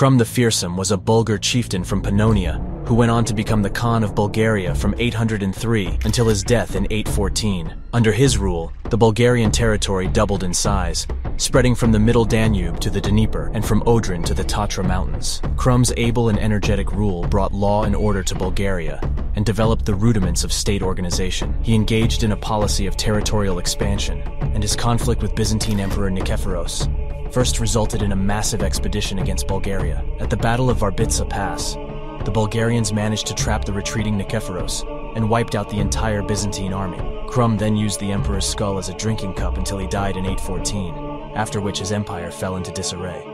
Krum the Fearsome was a Bulgar chieftain from Pannonia who went on to become the Khan of Bulgaria from 803 until his death in 814. Under his rule, the Bulgarian territory doubled in size, spreading from the middle Danube to the Dnieper and from Odrin to the Tatra Mountains. Krum's able and energetic rule brought law and order to Bulgaria and developed the rudiments of state organization. He engaged in a policy of territorial expansion, and his conflict with Byzantine Emperor Nikephoros first resulted in a massive expedition against Bulgaria. At the Battle of Varbitsa Pass, the Bulgarians managed to trap the retreating Nikephoros and wiped out the entire Byzantine army. Krum then used the emperor's skull as a drinking cup until he died in 814, after which his empire fell into disarray.